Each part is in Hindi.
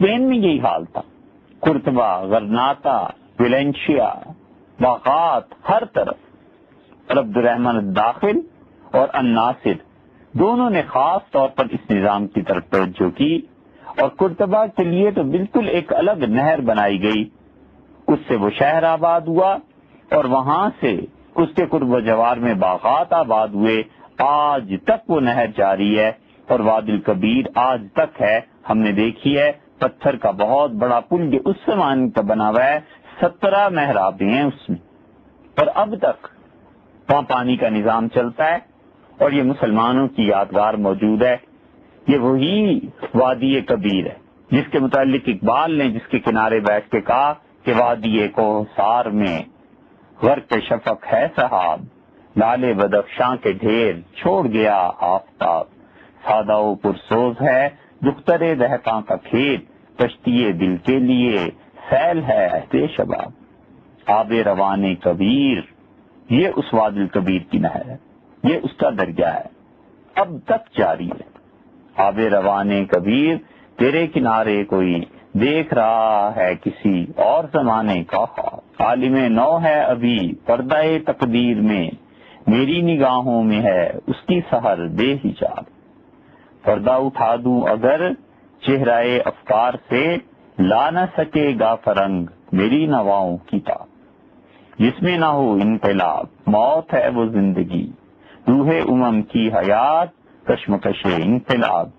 स्पेन में यही हाल था। कुर्तबा गरनाता विलेंशिया, बाकात, हर तरफ़। और अब्दुलरहमान दाखिल और अन्नासिर, दोनों ने खास तौर पर इस निज़ाम की तरफ़ तवज्जो की और कुर्तबा के लिए तो बिल्कुल एक अलग नहर बनाई गई। उससे वो शहर आबाद हुआ और वहाँ से उसके कुर्ब जवार में बागात आबाद हुए। आज तक वो नहर जारी है और वादिल कबीर आज तक है। हमने देखी है पत्थर का बहुत बड़ा पुल उस जमान का बना हुआ है। सत्रह महराबे हैं उसमें। और अब तक वहाँ पानी का निज़ाम चलता है और ये मुसलमानों की यादगार मौजूद है। ये वही वादी कबीर है, जिसके मुतालिक इकबाल ने जिसके किनारे बैठ के कहा कि वादी को सार में गर्क शफक है सहाब, लाले बदख्शां के ढेर छोड़ गया आफ्ताब। सादाओ पुरसोज है, दुख्तरे दहका का खेत कश्ती दिल के लिए फैल है, ऐसे शबाब। आब रवान कबीर, ये उस वादिल कबीर की नहर है, ये उसका दर्जा है। अब तक जारी है। आब रवान कबीर, तेरे किनारे कोई देख रहा है किसी और जमाने का ख्वाब। आलिम नौ है अभी पर्दा तकदीर में, मेरी निगाहों में है उसकी सहर बेहिजाब पर्दा उठा दूँ अगर चेहराए अफकार से, ला न सकेगा फरंग मेरी नवाओं की ताब जिसमें ना हो इनकलाब, मौत है वो ज़िंदगी। रूहे उमम की हयात, कश्मकश इनकलाब।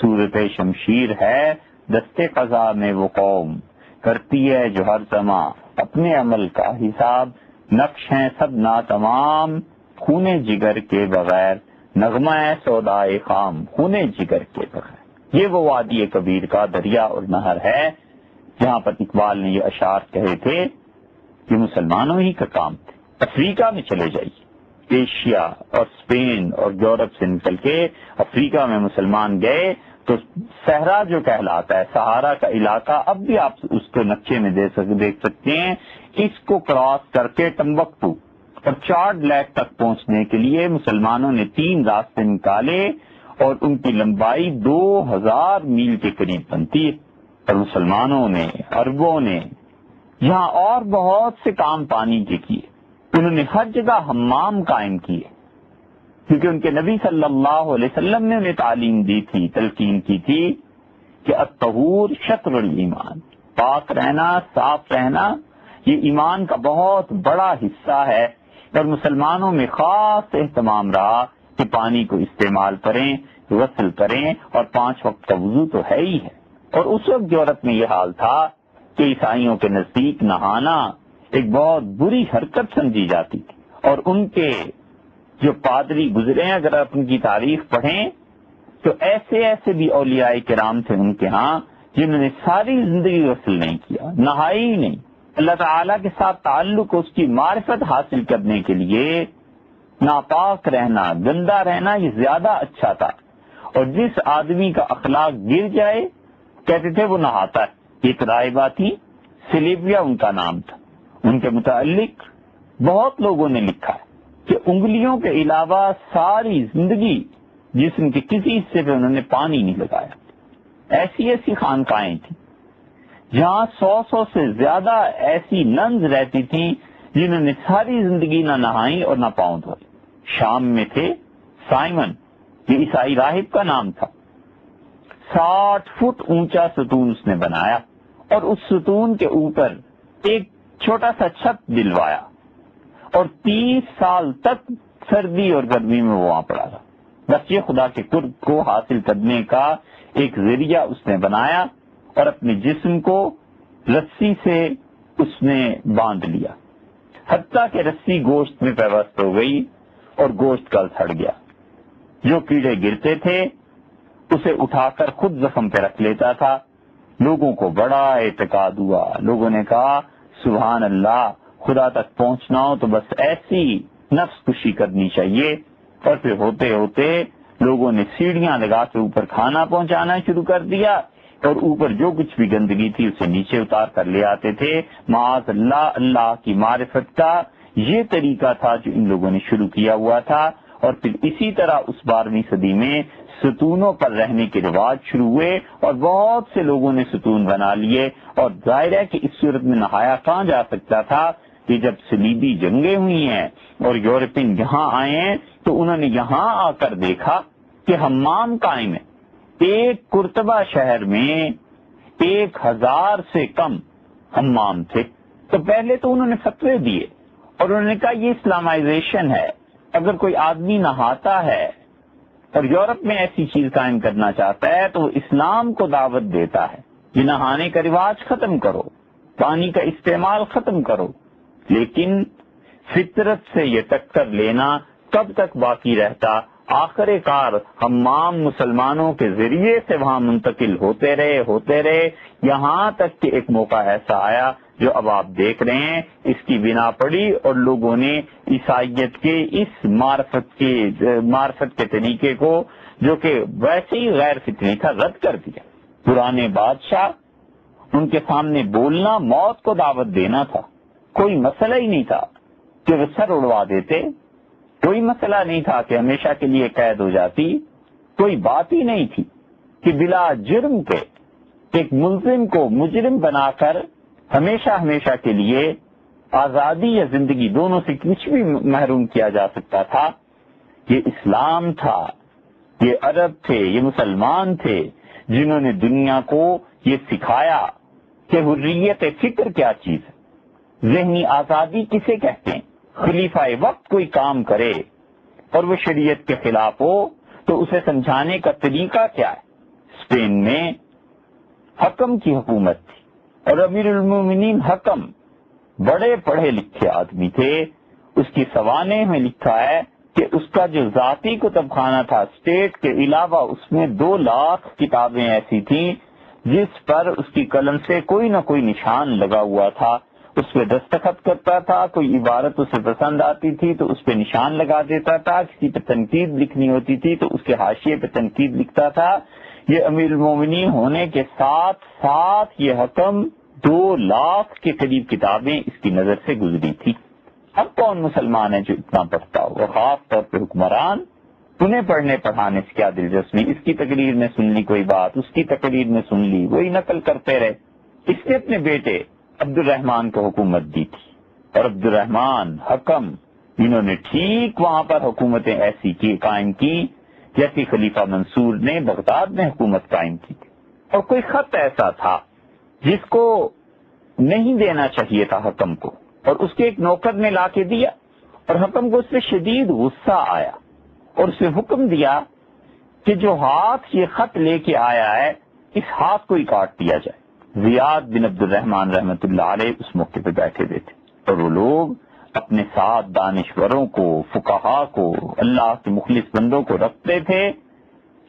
सूरत शमशीर है, दस्ते कजा में वो कौम। करती है जो हर जमा, अपने अमल का हिसाब। नक्श हैं सब ना तमाम खूने जिगर के बगैर। नगमा है सौदाए खाम, खूने जिगर के बगैर। ये वो वादी कबीर का दरिया और नहर है जहाँ पर इकबाल ने ये अशार कहे थे कि मुसलमानों ही का काम अफ्रीका में चले जाइए। एशिया और स्पेन और यूरोप से निकल के अफ्रीका में मुसलमान गए तो सहरा जो कहलाता है सहारा का इलाका अब भी आप उसको नक्शे में दे सक, देख सकते हैं। इसको क्रॉस करके टम्बकटू और चार लैक तक पहुँचने के लिए मुसलमानों ने तीन रास्ते निकाले और उनकी लंबाई दो हज़ार मील के करीब बनती है। और मुसलमानों ने, अरबों ने, यहाँ और बहुत से काम पानी के किए। उन्होंने हर जगह हमाम कायम किए। क्योंकि उनके नबी सल्लल्लाहु अलैहि वसल्लम ने उन्हें तालीम दी थी, तलकीन की थी कि अतहूर शत्र ईमान, पाक रहना, साफ़ रहना, ये ईमान का बहुत बड़ा हिस्सा है। और मुसलमानों में खास एहतमाम रहा कि पानी को इस्तेमाल करें, गसल करें और पाँच वक्त का वज़ू तो है ही है। और उस वक्त यूरोप में यह हाल था कि ईसाइयों के नज़दीक नहाना एक बहुत बुरी हरकत समझी जाती थी। और उनके जो पादरी गुजरे अगर आप उनकी तारीख पढ़ें तो ऐसे ऐसे भी औलियाए कराम थे उनके यहाँ जिन्होंने सारी ज़िंदगी गसल नहीं किया, नहाई ही नहीं। अल्लाह ताला के साथ ताल्लुक उसकी मार्फत हासिल करने के लिए नापाक रहना गंदा रहना ये ज़्यादा अच्छा था। और जिस आदमी का अखलाक गिर जाए, कहते थे वो नहाता है। एक रायबा थी सिलेबिया उनका नाम था। उनके मुतालिक बहुत लोगों ने लिखा कि उंगलियों के अलावा सारी ज़िंदगी जिसम के किसी हिस्से पे उन्होंने पानी नहीं लगाया। ऐसी ऐसी खानकाएँ थी, जहाँ सौ सौ से ज़्यादा ऐसी नंज रहती थी जिन्होंने सारी ज़िंदगी ना नहाई और ना पाँव धोए। शाम में थे, साइमन, ये ईसाई राहिब का नाम था। साठ फुट ऊँचा सतून उसने बनाया और उस सतून के ऊपर एक छोटा सा छत दिलवाया और तीस साल तक सर्दी और गर्मी में वो वहाँ पड़ा था। बस ये खुदा के कुर्ब को हासिल करने का एक ज़रिया उसने बनाया और अपने जिस्म को रस्सी से उसने बाँध लिया। हत्या के रस्सी गोश्त में पैवस्त हो गई और गोश्त कल सड़ गया। जो कीड़े गिरते थे, उसे उठाकर खुद जख्म पे रख लेता था। लोगों को बड़ा एतकाद हुआ। लोगों ने कहा सुबहान अल्लाह खुदा तक पहुँचना हो तो बस ऐसी नफ्स खुशी करनी चाहिए। और फिर होते होते लोगों ने सीढ़ियाँ लगा के ऊपर खाना पहुंचाना शुरू कर दिया और ऊपर जो कुछ भी गंदगी थी उसे नीचे उतार कर ले आते थे। माज अल्लाह अल्लाह की मारिफत का ये तरीका था जो इन लोगों ने शुरू किया हुआ था। और फिर इसी तरह उस बारहवीं सदी में सतूनों पर रहने के रिवाज शुरू हुए और बहुत से लोगों ने सतून बना लिए। और ज़ाहिर है कि इस सूरत में नहाया कहाँ जा सकता था कि जब सलीबी जंगे हुई हैं और यूरोपियन यहाँ आए हैं तो उन्होंने यहाँ आकर देखा कि हमाम कायम है। एक कुर्तबा शहर में एक हज़ार से कम हमाम थे। तो पहले तो उन्होंने फतवे दिए। और उन्होंने कहा, ये इस्लामाइजेशन है। अगर कोई आदमी नहाता है और यूरोप में ऐसी चीज़ कायम करना चाहता है तो इस्लाम को दावत देता है। ये नहाने का रिवाज खत्म करो, पानी का इस्तेमाल खत्म करो। लेकिन फितरत से ये टक्कर लेना कब तक बाकी रहता? आखिरकार हमाम मुसलमानों के ज़रिए से वहाँ मुंतकिल होते रहे होते रहे। यहाँ तक कि एक मौका ऐसा आया जो अब आप देख रहे हैं, इसकी बिना पड़ी और लोगों ने ईसाइयत के इस मार्फत के मार्फत के तरीके को, जो कि वैसे ही गैर फितरी था, रद्द कर दिया। पुराने बादशाह, उनके सामने बोलना, मौत को दावत देना था। कोई मसला ही नहीं था कि वे सर उड़वा देते। कोई मसला नहीं था कि हमेशा के लिए कैद हो जाती। कोई बात ही नहीं थी कि बिला जुर्म के एक मुलजिम को मुजरिम बनाकर हमेशा हमेशा के लिए आज़ादी या ज़िंदगी दोनों से कुछ भी महरूम किया जा सकता था। ये इस्लाम था, ये अरब थे, ये मुसलमान थे, जिन्होंने दुनिया को ये सिखाया कि हुर्रियत फ़िक्र क्या चीज़ है। जहनी आज़ादी किसे कहते हैं? खलीफा वक्त कोई काम करे और वो शरीयत के खिलाफ हो तो उसे समझाने का तरीका क्या है? स्पेन में हकम की हुकूमत थी। और अमीर हकम, बड़े पढ़े लिखे आदमी थे। उसकी सवाने में लिखा है कि उसका जो जाति कुतब खाना था, स्टेट के अलावा उसमें दो लाख किताबें ऐसी थी, जिस पर उसकी कलम से कोई ना कोई निशान लगा हुआ था। उस पर दस्तखत करता था, कोई इबारत उसे पसंद आती थी तो उस पर निशान लगा देता था, किसी पर तनकीद लिखनी होती थी तो उसके हाशिए पर तनकीद लिखता था। ये अमीर मोमिनी होने के साथ साथ ये हकम दो लाख के करीब किताबें इसकी नज़र से गुजरी थी। अब कौन मुसलमान है जो इतना पढ़ता हो? खास तौर पर हुक्मरान, उन्हें पढ़ने पढ़ाने से क्या दिलचस्पी? इसकी तकरीर में सुन ली कोई बात, उसकी तकरीर में सुन ली, वही नकल करते रहे। इसने अपने बेटे अब्दुलरहमान को हुकूमत दी थी। और अब्दुलरहमान हकम, इन्होंने ठीक वहाँ पर हुकूमतें ऐसी की, कायम की जैसी खलीफा मंसूर ने बगदाद में हुकूमत कायम की और कोई खत ऐसा था जिसको नहीं देना चाहिए था हकम को। और उसके एक नौकर ने ला के दिया और हकम को उससे शदीद गुस्सा आया और उसे हुक्म दिया कि जो हाथ ये खत लेके आया है, इस हाथ को ही काट दिया जाए। जियाद बिन अब्दुलरहमान रहमत उस मौके पे बैठे हुए थे। और वो लोग अपने साथ दानश्वरों को, फुकाहा को, अल्लाह के मुखलिस बंदों को रखते थे,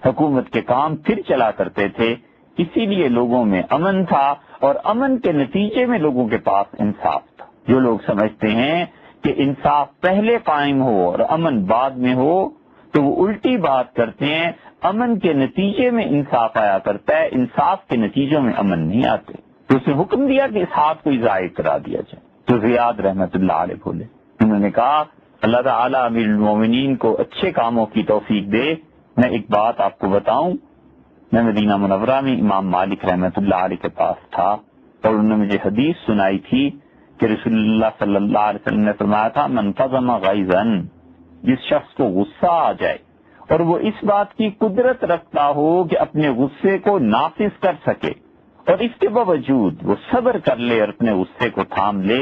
हुकूमत के काम फिर चला करते थे। इसीलिए लोगों में अमन था और अमन के नतीजे में लोगों के पास इंसाफ था। जो लोग समझते हैं कि इंसाफ पहले कायम हो और अमन बाद में हो तो वो उल्टी बात करते हैं, अमन के नतीजे में इंसाफ आया करता है, इंसाफ के नतीजों में अमन नहीं आते। तो उसने हुक्म दिया कि इस हाथ को ज़ाहिर करा दिया जाए। तो जियाद रहमत बोले उन्होंने कहा, अल्लाह ताला अमीर मोमिनीन को अच्छे कामों की तोफीक दे। मैं एक बात आपको बताऊँ, मैं मदीना मुनवरा में इमाम मालिक रहमत के पास था, और उन्होंने मुझे हदीस सुनाई थी कि रसुल्ला ने फरमाया था मनफजमा गैजन जिस शख्स को गुस्सा आ जाए, और वो इस बात की कुदरत रखता हो कि अपने गुस्से को नाफिज कर सके। और इसके बावजूद वो सब्र कर ले और अपने गुस्से को थाम ले।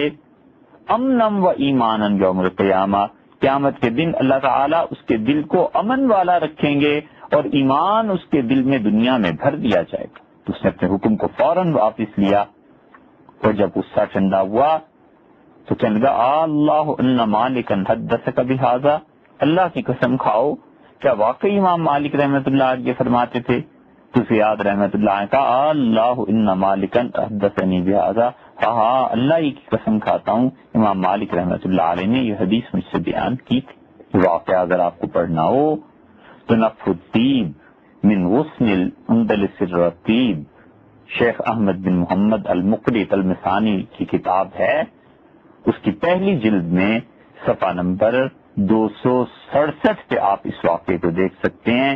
अमनम व ईमान यौम क्यामा। क्यामत के दिन अल्लाह ताला उसके दिल को अमन वाला रखेंगे और ईमान उसके दिल में दुनिया में भर दिया जाएगा। तो उसने अपने हुक्म को फ़ौरन वापिस लिया और जब गुस्सा ठंडा हुआ तो कहने लगा, अल्लाह मालिकन हद कभी हाजा अल्लाह की कसम खाओ, क्या वाकई इमाम मालिक रहमत ये फरमाते थे? तो याद रहमत का अल्लाह अल्लाह की कसम खाता हूँ, इमाम मालिक रहमत ने यह हदीस मुझसे बयान की थी। वाक़ अगर आपको पढ़ना हो तो नफुद्दीब मिन उंदलसीब शेख अहमद बिन मोहम्मद अल मुकरी तलमसानी की किताब है। उसकी पहली जिल्द में सफ़ा नंबर दो सौ सड़सठ पे आप इस वाक्य को देख सकते हैं।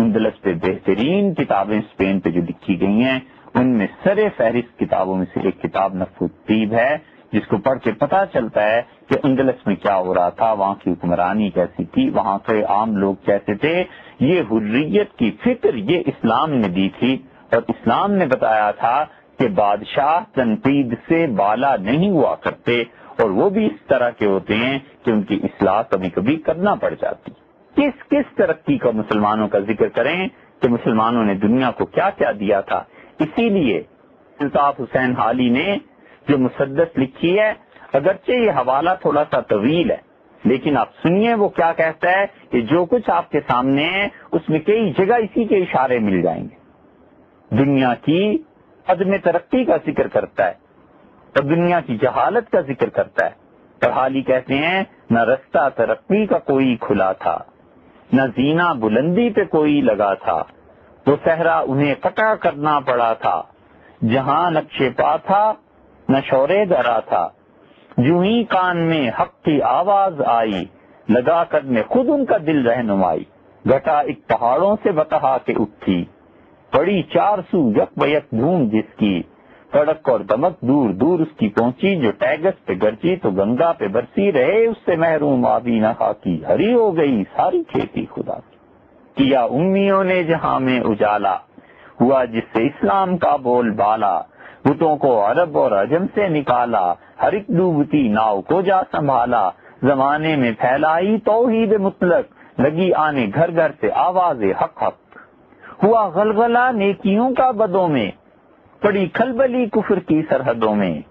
मुंदलस पे बेहतरीन किताबें स्पेन पे जो लिखी गई हैं, उनमें सरे फहरिस्त किताबों में से एक किताब नफुतीब है, जिसको पढ़ के पता चलता है कि अंदलस में क्या हो रहा था, वहाँ की हुक्मरानी कैसी थी, वहाँ के आम लोग कैसे थे, ये हुर्रियत की फ़िक्र ये इस्लाम ने दी थी। और इस्लाम ने बताया था कि बादशाह तनकीद से बाला नहीं हुआ करते, और वो भी इस तरह के होते हैं कि उनकी इसलाह कभी कभी करना पड़ जाती। किस किस तरक्की का मुसलमानों का ज़िक्र करें कि मुसलमानों ने दुनिया को क्या क्या दिया था? इसीलिए अल्ताफ हुसैन हाली ने जो मुसद्दस लिखी है, अगरचे ये हवाला थोड़ा सा तवील है, लेकिन आप सुनिए वो क्या कहता है कि जो कुछ आपके सामने है, उसमें कई जगह इसी के इशारे मिल जाएँगे। दुनिया की अदम तरक्की का ज़िक्र करता है और दुनिया की जहालत का ज़िक्र करता है। और हाली कहते हैं, न रास्ता तरक्की का कोई खुला था। न जीना बुलंदी पे कोई लगा था। वो सहरा उन्हें कटा करना पड़ा था। जहाँ नक्शे पा था, न शौरे दरा था। जू ही कान में हक की आवाज़ आई, लगा कर में खुद उनका दिल रहनुमाई। घटा एक पहाड़ों से बतहा के उठी। बड़ी चार सू यक बयक धूम जिसकी। कड़क और दमक दूर दूर उसकी पहुँची, जो टैगस पे गरजी तो गंगा पे बरसी रहे, उससे महरूम आबी नहा की हरी हो गई सारी खेती खुदा की। किया उम्मियों ने जहाँ में उजाला, हुआ जिससे इस्लाम का बोल बाला, बुतों को अरब और अजम से निकाला, हर एक डूबती नाव को जा संभाला, जमाने में फैलाई तोहीद मुतलक, लगी आने घर घर से आवाज़ हक हक। हुआ गलगला नेकियों का बदों में पड़ी खलबली कुफर की सरहदों में।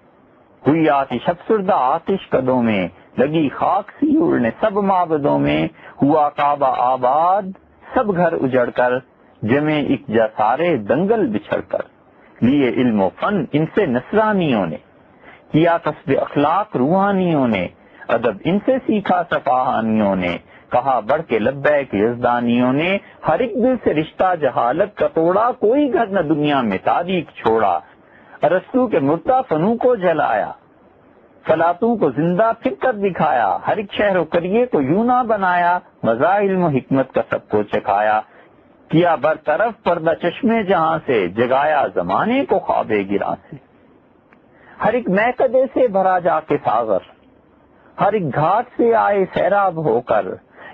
हुई आतिश अफसरदा आतिश कदों में। लगी खाक सी उड़ने सब माबदों में। हुआ काबा आबाद, सब घर उजड़ जमे एक जसारे दंगल बिछड़ कर लिए इल्म फन इनसे नसरानियों ने। किया कस्ब अखलाक रूहानियों ने। अदब इनसे सीखा सफाहानियों ने। कहा, बढ़ के लब्बैक यजदानियों ने, हर एक दिल से रिश्ता, जहालत का तोड़ा कोई घर न दुनिया में तारीख छोड़ा। रस्तू के मुर्दा फनू को जलाया, फलातू को ज़िंदा फिर दिखाया, हर एक शहर करिए को यूना बनाया मज़ा हिकमत का सबको चखाया। किया बरतरफ पर्दा चश्मे जहाँ से, जगाया जमाने को ख्वाबे गिरा से। हर एक मैकदे से भरा जाके सागर, हर एक घाट से आए सैराब होकर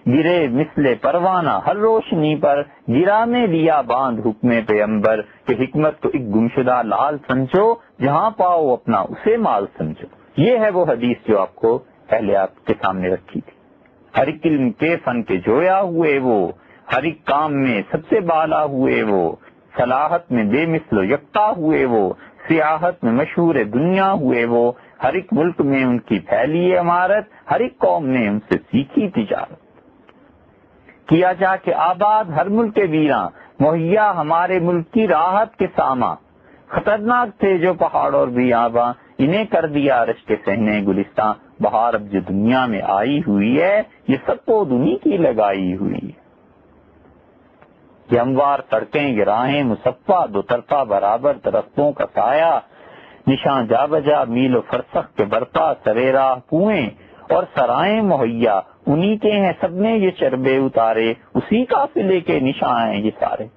गिरे मिसले परवाना, हर रोशनी पर गिरा में लिया बाँध हुक्मे पे अंबर। के हिकमत को एक गुमशुदा लाल समझो जहाँ पाओ अपना उसे माल समझो ये है वो हदीस जो आपको पहले आपके सामने रखी थी। हर इल्म के फन के जोया हुए वो, हर एक काम में सबसे बाला हुए वो, सलाहत में बेमिसल यकता हुए वो, सियाहत में मशहूर दुनिया हुए वो, हर एक मुल्क में उनकी फैली इमारत, हर एक कौम ने उनसे सीखी तिजारत। किया जाके आबाद हर मुल्क के वीरा, मुहैया हमारे मुल्क की राहत के सामा। खतरनाक थे जो पहाड़ और भी आबा, इन्हें कर दिया रश के सहने गुलिस्तान। बहार अब जो दुनिया में आई हुई है, ये सबको दुनी की लगाई हुई है। हमवार सड़कें ये राहें मुसफ़ा दो तरफा बराबर दरख्तों का साया। निशान जा बजा, मील फरसख के बरपा सरेरा कुएँ। और सराय मुहैया, उन्हीं के हैं सबने ये चरबे उतारे, उसी काफिले के निशान हैं ये सारे।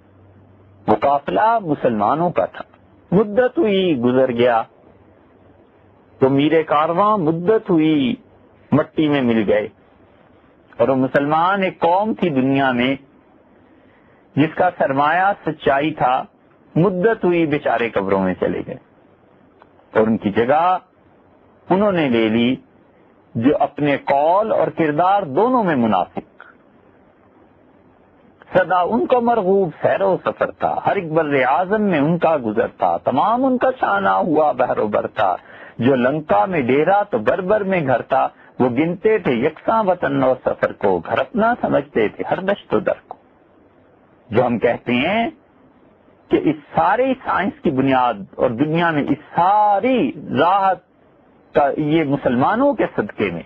वो काफिला मुसलमानों का था। मुद्दत हुई, गुजर गया। तो मीरे कारवां मुद्दत हुई, मट्टी में मिल गए। और वो मुसलमान एक कौम थी दुनिया में, जिसका सरमाया सच्चाई था, मुद्दत हुई, बेचारे कब्रों में चले गए। और उनकी जगह उन्होंने ले ली जो अपने कौल और किरदार दोनों में मुनाफिक। सदा उनको मरगूब सैरो सफ़र था हर एक बर आज़म में उनका गुजर था तमाम उनका शाना हुआ बहरो बर था जो लंका में डेरा तो बरबर में घर था वो गिनते थे यकसा वतन और सफ़र को, घर अपना समझते थे हर दश्तो दर को। जो हम कहते हैं कि इस सारी साइंस की बुनियाद और दुनिया में इस सारी राहत का ये मुसलमानों के सदके में।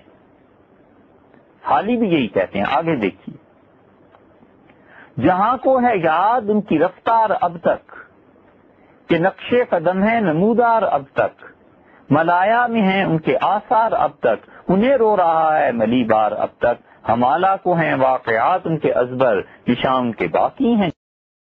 हाल भी यही कहते हैं, आगे देखिए। जहाँ को है याद, उनकी रफ्तार अब तक। के नक्शे कदम है, नमूदार अब तक। मलाया में है, उनके आसार अब तक। उन्हें रो रहा है, मली बार अब तक। हमाला को हैं, वाकयात उनके अजबर कि के बाकी हैं।